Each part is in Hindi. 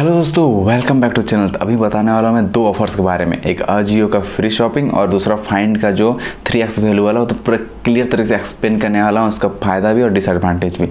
हेलो दोस्तों वेलकम बैक टू चैनल अभी बताने वाला हूँ मैं दो ऑफर्स के बारे में। एक अजियो का फ्री शॉपिंग और दूसरा फाइंड का जो थ्री एक्स वैल्यू वाला, वो तो पूरा क्लियर तरीके से एक्सप्लेन करने वाला हूँ, उसका फ़ायदा भी और डिसएडवांटेज भी।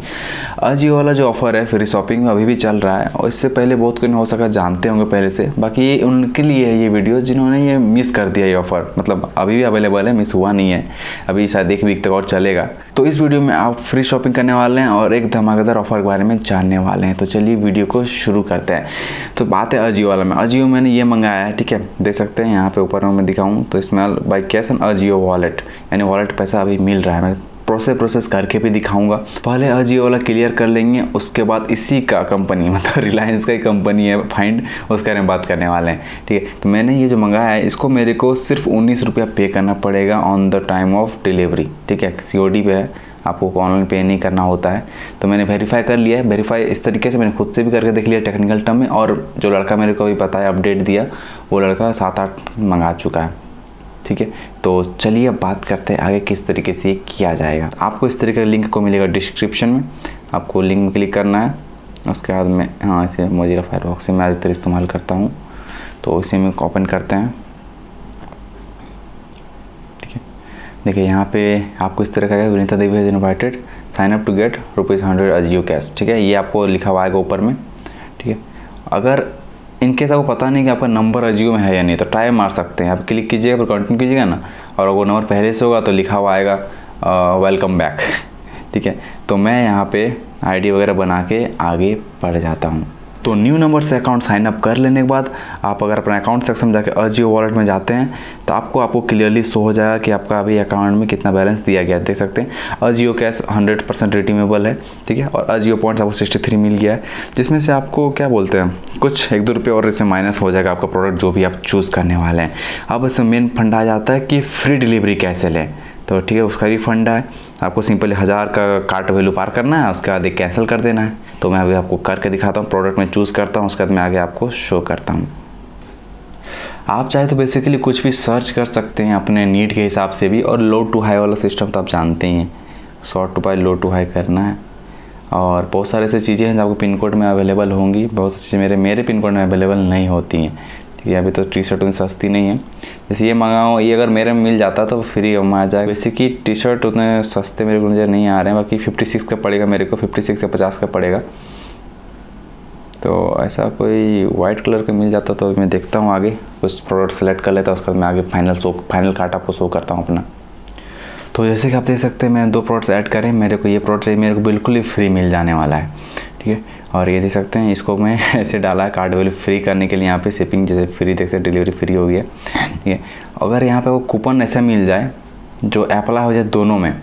अजियो वाला जो ऑफ़र है फ्री शॉपिंग में अभी भी चल रहा है और इससे पहले बहुत कुछ हो सका, जानते होंगे पहले से। बाकी ये उनके लिए है ये वीडियो जिन्होंने ये मिस कर दिया ये ऑफ़र मतलब अभी भी अवेलेबल है मिस हुआ नहीं है। अभी शायद एक वीक तक और चलेगा। तो इस वीडियो में आप फ्री शॉपिंग करने वाले हैं और एक धमाकेदार ऑफ़र के बारे में जानने वाले हैं। तो चलिए वीडियो को शुरू करते हैं। तो बात है अजियो वाला में। अजियो मैंने ये मंगाया है, ठीक है? देख सकते हैं, यहाँ पे ऊपर में मैं दिखाऊँ तो इसमें by cash and AJIO wallet यानी वॉलेट पैसा अभी मिल रहा है। मैं प्रोसेस प्रोसेस करके भी दिखाऊँगा। पहले अजियो वाला क्लियर कर लेंगे, उसके बाद इसी का कंपनी मतलब रिलायंस का ही कंपनी है फाइंड उसके बारे में बात करने वाले हैं, ठीक है? तो मैंने ये जो मंगाया है, इसको मेरे को सिर्फ़ उन्नीस रुपया पे करना पड़ेगा on the time of delivery ठीक है? सीओडी पे है। आपको ऑनलाइन पे नहीं करना होता है। तो मैंने वेरीफाई कर लिया है। वेरीफाई इस तरीके से मैंने खुद से भी करके देख लिया टेक्निकल टर्म में और जो लड़का मेरे को अभी पता है अपडेट दिया, वो लड़का सात आठ मंगा चुका है। ठीक है? तो चलिए अब बात करते हैं आगे किस तरीके से ये किया जाएगा। आपको इस तरीके का लिंक को मिलेगा डिस्क्रिप्शन में। आपको लिंक में क्लिक करना है। उसके बाद में हाँ इसे मोजिला फायरबॉक्स से मैं अधिकतर इस्तेमाल करता हूँ। तो इसे में ओपन करते हैं। देखिए, यहाँ पे आपको इस तरह का है, Vinita Devi has invited sign up to get rupees hundred AJIO cash ठीक है? ये आपको लिखा हुआ आएगा ऊपर में, ठीक है? अगर इनकेस आपको पता नहीं कि आपका नंबर अजियो में है या नहीं तो ट्राई मार सकते हैं। आप क्लिक कीजिएगा, फिर कंटिन्यू कीजिएगा ना? और वो नंबर पहले से होगा तो लिखा हुआ आएगा वेलकम बैक ठीक है? तो मैं यहाँ पे आईडी वगैरह बना के आगे बढ़ जाता हूँ। तो न्यू नंबर से अकाउंट साइन अप कर लेने के बाद आप अगर अपने अकाउंट सेक्शन में जाके अजियो वॉलेट में जाते हैं तो आपको आपको क्लियरली शो हो जाएगा कि आपका अभी अकाउंट में कितना बैलेंस दिया गया है। देख सकते हैं अजियो कैश 100 परसेंट रिडीमेबल है, ठीक है? और अजियो पॉइंट्स आपको 63 मिल गया है, जिसमें से आपको क्या बोलते हैं, कुछ एक दो रुपये और इसमें माइनस हो जाएगा आपका प्रोडक्ट जो भी आप चूज़ करने वाले हैं। अब इसमें मेन फंड आ जाता है कि फ्री डिलीवरी कैसे लें। तो ठीक है, उसका भी फंड है। आपको सिंपली हज़ार का कार्ट वैल्यू पार करना है, उसके बाद एक कैंसिल कर देना है। तो मैं अभी आपको करके दिखाता हूँ प्रोडक्ट में चूज़ करता हूँ, उसके बाद मैं आगे आपको शो करता हूँ। आप चाहे तो बेसिकली कुछ भी सर्च कर सकते हैं अपने नीड के हिसाब से भी और लो टू हाई वाला सिस्टम तो आप जानते ही हैं। Sort to by low to high करना है। और बहुत सारे ऐसी चीज़ें हैं जो आपको पिन कोड में अवेलेबल होंगी। बहुत सारी चीज़ें मेरे मेरे पिन कोड में अवेलेबल नहीं होती हैं। ठीक है, अभी तो टी शर्ट उतनी सस्ती नहीं है। जैसे ये मंगाऊँ, ये अगर मेरे में मिल जाता तो फ्री में आ जाए वैसे कि टी शर्ट उतने सस्ते मेरे को मुझे नहीं आ रहे हैं, बाकी फिफ्टी सिक्स का पड़ेगा मेरे को फिफ्टी सिक्स या पचास का पड़ेगा। तो ऐसा कोई वाइट कलर का मिल जाता तो मैं देखता हूँ आगे। कुछ प्रोडक्ट सेलेक्ट कर लेता, उसके बाद मैं आगे फाइनल शो फाइनल कार्ट आपको शो करता हूँ अपना। तो जैसे कि आप देख सकते हैं मैंने दो प्रोडक्ट्स ऐड करें, मेरे को ये प्रोडक्ट मेरे को बिल्कुल ही फ्री मिल जाने वाला है। ठीक है? और ये देख सकते हैं, इसको मैं ऐसे डाला है कार्ड वैल्यू फ्री करने के लिए, यहाँ पे शिपिंग जैसे फ्री देख सकते डिलीवरी फ्री हो गया। ठीक है अगर यहाँ पे वो कूपन ऐसा मिल जाए, जो अप्लाई हो जाए दोनों में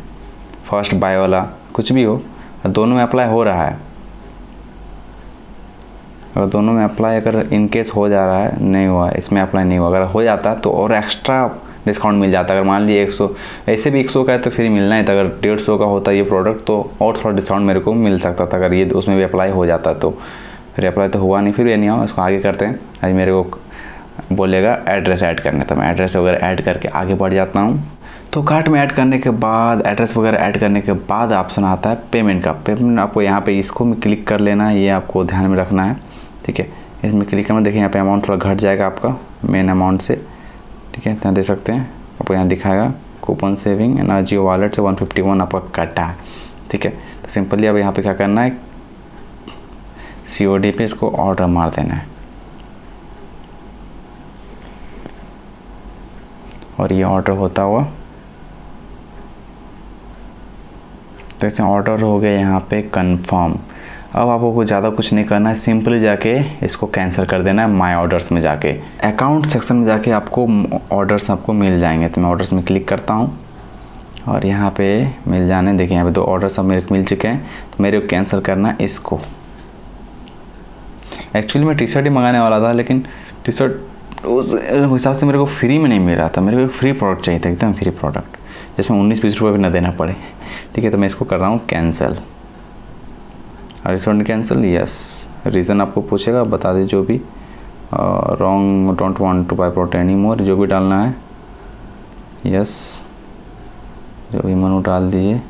फ़र्स्ट बाय वाला, कुछ भी हो दोनों में अप्लाई हो रहा है। अगर दोनों में अप्लाई अगर इन केस हो जा रहा है, नहीं हुआ, इसमें अप्लाई नहीं हुआ। अगर हो जाता तो और एक्स्ट्रा डिस्काउंट मिल जाता है। अगर मान लीजिए एक सौ, ऐसे भी एक सौ का है तो फिर मिलना है तो अगर डेढ़ सौ का होता ये प्रोडक्ट तो और थोड़ा डिस्काउंट मेरे को मिल सकता था। अगर ये उसमें भी अप्लाई हो जाता तो। फिर अप्लाई तो हुआ नहीं, फिर ये नहीं हुआ इसको आगे करते हैं। आज मेरे को बोलेगा एड्रेस ऐड करने। तो मैं एड्रेस वगैरह ऐड करके आगे बढ़ जाता हूँ। तो कार्ट में ऐड करने के बाद एड्रेस वगैरह ऐड करने के बाद ऑप्शन आता है पेमेंट का। पेमेंट आपको यहाँ पे इसको क्लिक कर लेना है। ये आपको ध्यान में रखना है। ठीक है? इसमें क्लिक करना, देखिए यहाँ पे अमाउंट थोड़ा घट जाएगा आपका मेन अमाउंट से। ठीक है यहाँ देख सकते हैं। आपको यहाँ दिखाएगा coupon saving and Jio wallet से 151 आपका कटा है। ठीक है तो सिंपली अब यहाँ पे क्या करना है? सी ओ डी पे इसको ऑर्डर मार देना है। और ये ऑर्डर होता हुआ तो इसमें ऑर्डर हो गया यहाँ पे कंफर्म अब आपको ज़्यादा कुछ नहीं करना है सिंपली जाके इसको कैंसिल कर देना है माय ऑर्डर्स में जाके। अकाउंट सेक्शन में जाके आपको ऑर्डर्स आपको मिल जाएँगे। तो मैं ऑर्डर्स में क्लिक करता हूँ और यहाँ पे मिल जाने, देखिए यहाँ पे दो ऑर्डर सब मेरे मिल चुके हैं तो मेरे को कैंसिल करना है इसको। एक्चुअली मैं टी शर्ट ही मंगाने वाला था, लेकिन टी शर्ट उस हिसाब से मेरे को फ्री में नहीं मिल रहा था। मेरे को एक फ्री प्रोडक्ट चाहिए था, एकदम फ्री प्रोडक्ट जिसमें उन्नीस बीस रुपये भी ना देना पड़े। ठीक है तो मैं इसको कर रहा हूँ cancel resort cancel? Yes reason आपको पूछेगा, बता दें जो भी। Wrong don't want to buy प्रोट any more जो भी डालना है। यस जो भी मनु डाल दीजिए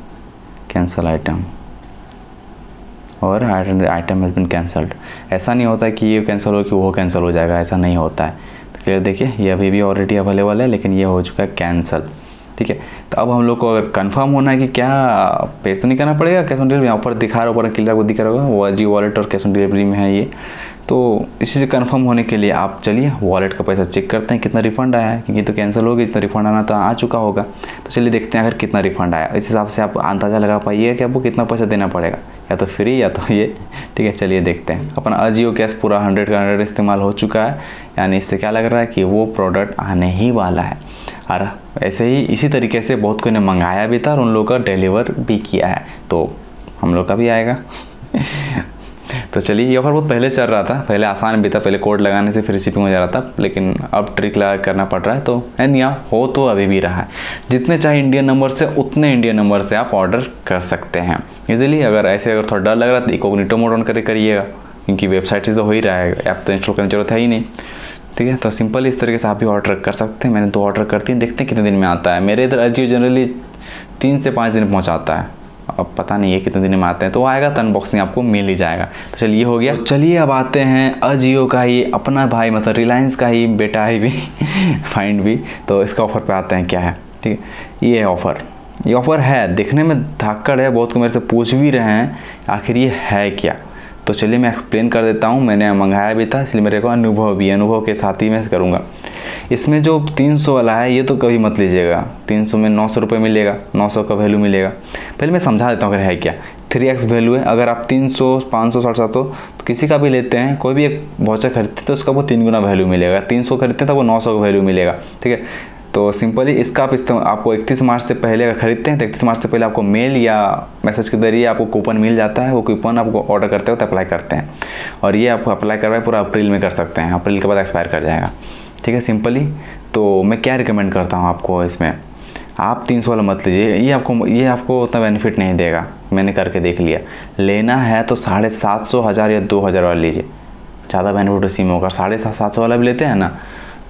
कैंसिल आइटम और आइटम हैज़ बिन कैंसल्ड ऐसा नहीं होता कि ये कैंसिल हो, कि वो कैंसिल हो जाएगा, ऐसा नहीं होता है। तो क्लियर देखिए, ये अभी भी ऑलरेडी अवेलेबल है, लेकिन ये हो चुका है कैंसिल ठीक है। तो अब हम लोग को अगर कन्फर्म होना है कि क्या पे तो नहीं करना पड़ेगा कैश ऑन डिलीवरी यहाँ पर दिखा रहा ऊपर क्लियर को दिखा रहा होगा, वो जी वॉलेट और कैश ऑन डिलीवरी में है ये। तो इसी से कन्फर्म होने के लिए आप चलिए वॉलेट का पैसा चेक करते हैं कितना रिफंड आया है, क्योंकि तो कैंसिल हो गया जितना रिफंड आना तो आ चुका होगा। तो चलिए देखते हैं अगर कितना रिफंड आया। इस हिसाब से आप अंदाज़ा लगा पाइए कि आपको कितना पैसा देना पड़ेगा। या तो फ्री या तो ये। ठीक है, चलिए देखते हैं। अपना अजियो कैश पूरा हंड्रेड का हंड्रेड इस्तेमाल हो चुका है। यानी इससे क्या लग रहा है कि वो प्रोडक्ट आने ही वाला है। और ऐसे ही इसी तरीके से बहुत कोई ने मंगाया भी था और उन लोगों का डिलीवर भी किया है। तो हम लोग का भी आएगा। तो चलिए, ये ऑफ़र बहुत पहले चल रहा था, पहले आसान भी था, पहले कोड लगाने से फिर शिपिंग हो जा रहा था, लेकिन अब ट्रिक लगा करना पड़ रहा है तो एंड यहाँ हो तो अभी भी रहा है। जितने चाहे इंडियन नंबर से, उतने इंडियन नंबर से आप ऑर्डर कर सकते हैं। इजीली अगर ऐसे अगर थोड़ा डर लग रहा है तो इकोगनीटो मोड ऑन करके करिएगा, क्योंकि वेबसाइट से तो हो ही रहा है ऐप तो इंस्टॉल करने की ज़रूरत है ही नहीं। ठीक है तो सिंपल इस तरीके से आप भी ऑर्डर कर सकते हैं। मैंने दो ऑर्डर करती हैं, देखते हैं कितने दिन में आता है। मेरे इधर अजियो जनरली तीन से पाँच दिन पहुँचाता है। अब पता नहीं है कितने दिन में आते हैं तो आएगा तो अनबॉक्सिंग आपको मिल ही जाएगा। तो चलिए हो गया। तो चलिए, अब आते हैं अजियो का ही, अपना भाई मतलब रिलायंस का ही बेटा ही भी फाइंड भी। तो इसका ऑफ़र पे आते हैं, क्या है? ठीक है, ये है ऑफ़र ये ऑफ़र है, देखने में धाकड़ है, बहुत को मेरे से पूछ भी रहे हैं, आखिर ये है क्या? तो चलिए मैं एक्सप्लेन कर देता हूँ, मैंने मंगाया भी था, इसलिए मेरे को अनुभव भी अनुभव के साथ ही मैं करूँगा। इसमें जो 300 वाला है, ये तो कभी मत लीजिएगा। 300 में नौ सौ रुपये मिलेगा 900 का वैल्यू मिलेगा। पहले मैं समझा देता हूँ अगर है क्या। थ्री एक्स वैल्यू है, अगर आप 300 500 साठ सात तो किसी का भी लेते हैं, कोई भी एक वॉचर खरीदते हैं तो उसका वो तीन गुना वैल्यू मिलेगा। तीन सौ खरीदते हैं तो वो नौ सौ का वैल्यू मिलेगा। ठीक है? तो सिंपली इसका आप इस्तेमाल आपको इकतीस मार्च से पहले अगर खरीदते हैं तो इकतीस मार्च से पहले आपको मेल या मैसेज के ज़रिए आपको कूपन मिल जाता है। वो कूपन आपको ऑर्डर करते हो तो अप्लाई करते हैं। और ये आपको अप्लाई करवाए पूरा अप्रैल में कर सकते हैं। अप्रैल के बाद एक्सपायर कर जाएगा। ठीक है, सिंपली। तो मैं क्या रिकमेंड करता हूँ आपको इसमें? आप तीन सौ वाला मत लीजिए। ये आपको ये आपको उतना बेनिफिट नहीं देगा। मैंने करके देख लिया। लेना है तो साढ़े सात सौ, हज़ार या दो हज़ार वाला लीजिए। ज़्यादा बेनिफिट सिम होगा। साढ़े सात सात सौ वाला भी लेते हैं ना?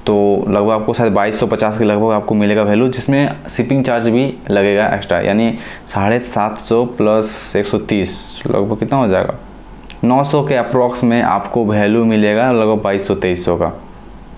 तो लगभग आपको शायद बाईस सौ पचास के लगभग आपको मिलेगा वैल्यू जिसमें शिपिंग चार्ज भी लगेगा एक्स्ट्रा यानी साढ़े सात सौ प्लस एक सौ तीस, लगभग कितना हो जाएगा? नौ सौ के अप्रॉक्स में आपको वैल्यू मिलेगा लगभग बाईस सौ तेईस सौ का।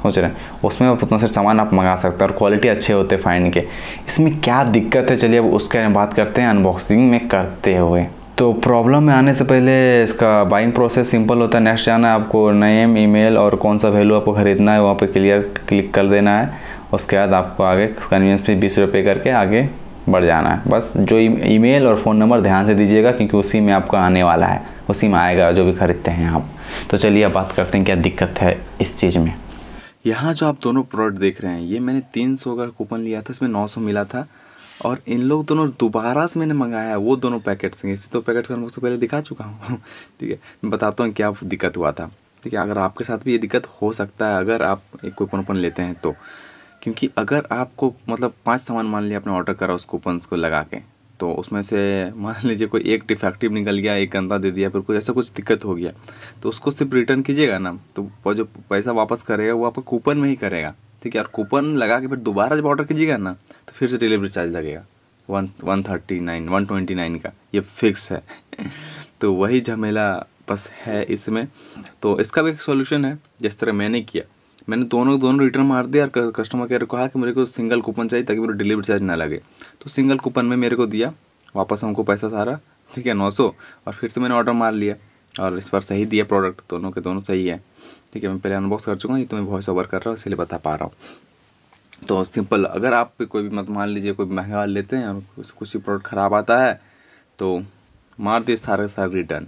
सोच रहे हैं? उसमें आप उतना से सामान आप मंगा सकते हैं और क्वालिटी अच्छे होते हैं फाइन के। इसमें क्या दिक्कत है? चलिए अब उसके बारे में बात करते हैं अनबॉक्सिंग में करते हुए। तो प्रॉब्लम में आने से पहले इसका बाइंग प्रोसेस सिंपल होता है। नेक्स्ट जाना है आपको नेम ईमेल और कौन सा वैल्यू आपको ख़रीदना है, वहाँ पे क्लियर क्लिक कर देना है। उसके बाद आपको आगे कन्वीनियंस फ़ी बीस रुपये करके आगे बढ़ जाना है। बस जो ईमेल और फ़ोन नंबर ध्यान से दीजिएगा, क्योंकि उसी में आपका आने वाला है। उसी में आएगा जो भी ख़रीदते हैं आप। तो चलिए अब बात करते हैं क्या दिक्कत है इस चीज़ में। यहाँ जो आप दोनों प्रोडक्ट देख रहे हैं, ये मैंने तीन सौ का कूपन लिया था, इसमें नौ सौ मिला था। और इन लोग दोनों दोबारा से मैंने मंगाया है वो दोनों पैकेट्स हैं। इसे तो पैकेट का पहले दिखा चुका हूँ। ठीक है, मैं बताता हूँ क्या दिक्कत हुआ था। ठीक है, अगर आपके साथ भी ये दिक्कत हो सकता है, अगर आप एक कूपन लेते हैं तो। क्योंकि अगर आपको मतलब पाँच सामान मान लिया, आपने ऑर्डर करा उस कूपन्स को लगा के तो उसमें से मान लीजिए कोई एक डिफेक्टिव निकल गया, एक गंदा दे दिया, फिर कुछ ऐसा कुछ दिक्कत हो गया तो उसको सिर्फ़ रिटर्न कीजिएगा ना। तो जो पैसा वापस करेगा, वो आपको कूपन में ही करेगा। ठीक है, और कूपन लगा के फिर दोबारा जब ऑर्डर कीजिएगा ना तो फिर से डिलीवरी चार्ज लगेगा। One one thirty nine one twenty nine का, ये फिक्स है। तो वही झमेला बस है इसमें। तो इसका भी एक सोल्यूशन है, जिस तरह मैंने किया। मैंने दोनों दोनों रिटर्न मार दिया, और कस्टमर केयर को कहा कि मेरे को सिंगल कूपन चाहिए, ताकि मेरे डिलीवरी चार्ज ना लगे। तो सिंगल कूपन में मेरे को दिया, वापस हमको पैसा सारा, ठीक है, नौ सौ, और फिर से मैंने ऑर्डर मार लिया। और इस बार सही दिया प्रोडक्ट दोनों के दोनों सही है। ठीक है, मैं पहले अनबॉक्स कर चुका हूँ, ये तो मैं वॉइस ओवर कर रहा हूँ, इसलिए बता पा रहा हूँ। तो सिंपल अगर आप कोई भी मत मान लीजिए कोई महँगा लेते हैं और कुछ कुछ प्रोडक्ट ख़राब आता है तो मार दिए सारे सारे रिटर्न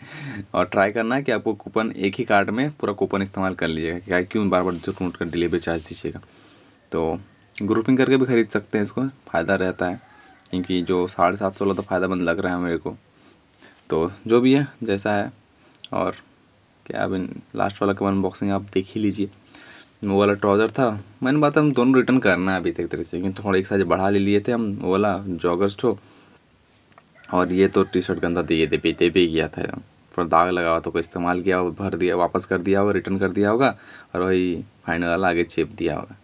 और ट्राई करना है कि आपको कूपन एक ही कार्ड में पूरा कूपन इस्तेमाल कर लीजिएगा क्या क्यों बार बार नोट कर डिलीवरी चार्ज दीजिएगा। तो ग्रुपिंग करके भी ख़रीद सकते हैं इसको, फ़ायदा रहता है, क्योंकि जो साढ़े सात सौ वाला तो फ़ायदा लग रहा है मेरे को। तो जो भी है, जैसा है। और क्या अभी लास्ट वाला कवन अनबॉक्सिंग आप देख ही लीजिए। वो वाला ट्राउज़र था। मैंने बात हम दोनों रिटर्न करना है अभी तक तरह से, क्योंकि थोड़ा एक साइज़ बढ़ा ले लिए थे हम। वो वाला जॉगर्स ठो और ये तो टी शर्ट गंदा दिए दे दे भी गया था। थोड़ा दाग लगा हुआ तो कोई इस्तेमाल किया हो भर दिया, वापस कर दिया होगा रिटर्न कर दिया होगा। और वही फाइनल वाला आगे चेप दिया होगा।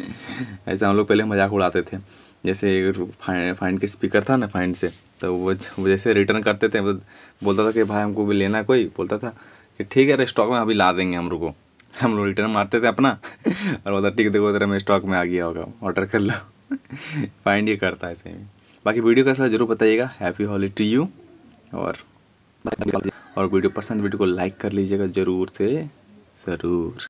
ऐसे हम लोग पहले मज़ाक उड़ाते थे। जैसे फाइंड के स्पीकर था ना फाइंड से तो वो जैसे रिटर्न करते थे बोलता था कि भाई हमको भी लेना कोई, बोलता था कि ठीक है स्टॉक में अभी ला देंगे हम लोग को हम लोग रिटर्न मारते थे अपना, और बोलता, ठीक देखो तेरा में स्टॉक में आ गया होगा ऑर्डर कर लो। फाइंड ये करता है ऐसे बाकी वीडियो कैसा ज़रूर बताइएगा। हैप्पी हॉली टू यू और और वीडियो पसंद वीडियो को लाइक कर लीजिएगा, ज़रूर से, ज़रूर।